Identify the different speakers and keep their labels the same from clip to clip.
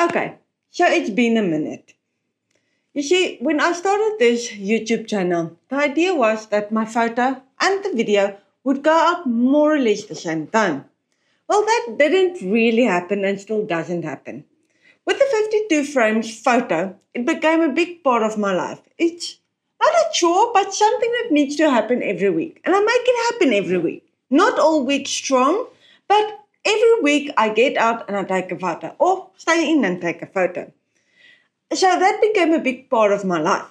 Speaker 1: Okay, so it's been a minute. You see, when I started this YouTube channel, the idea was that my photo and the video would go up more or less the same time. Well, that didn't really happen and still doesn't happen. With the 52Frames photo, it became a big part of my life. It's not a chore, but something that needs to happen every week. And I make it happen every week. Not all week strong, but every week I get out and I take a photo or stay in and take a photo. So that became a big part of my life.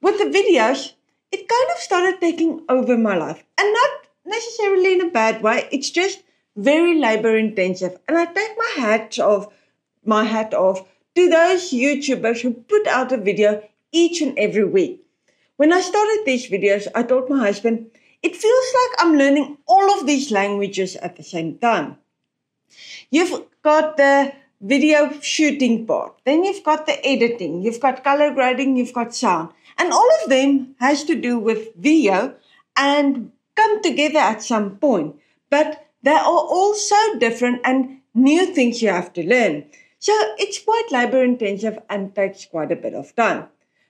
Speaker 1: With the videos, it kind of started taking over my life and not necessarily in a bad way. It's just very labor intensive. And I take my hat off, my hat off to those YouTubers who put out a video each and every week. When I started these videos, I told my husband, it feels like I'm learning all of these languages at the same time. You've got the video shooting part, then you've got the editing, you've got color grading, you've got sound. And all of them has to do with video and come together at some point. But they are all so different and new things you have to learn. So it's quite labor intensive and takes quite a bit of time.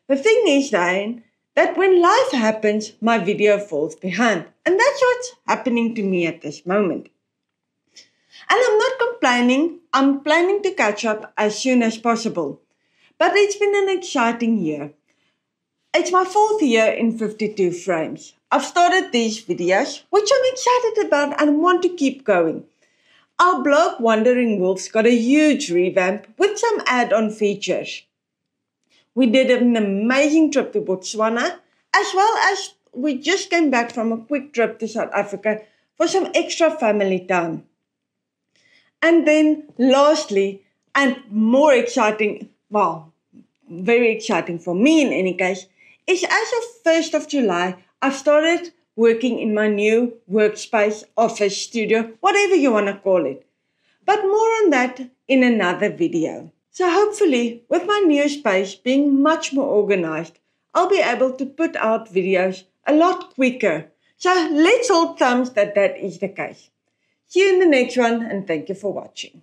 Speaker 1: The thing is then that when life happens, my video falls behind. And that's what's happening to me at this moment. And I'm not complaining, I'm planning to catch up as soon as possible. But it's been an exciting year. It's my fourth year in 52Frames. I've started these videos, which I'm excited about and want to keep going. Our blog Wandering Wolfs got a huge revamp with some add-on features. We did an amazing trip to Botswana, as well as we just came back from a quick trip to South Africa for some extra family time. And then lastly, and more exciting, well, very exciting for me in any case, is as of 1st of July, I've started working in my new workspace, office, studio, whatever you want to call it. But more on that in another video. So hopefully, with my new space being much more organized, I'll be able to put out videos a lot quicker. So let's hold thumbs that that is the case. You in the next one and thank you for watching.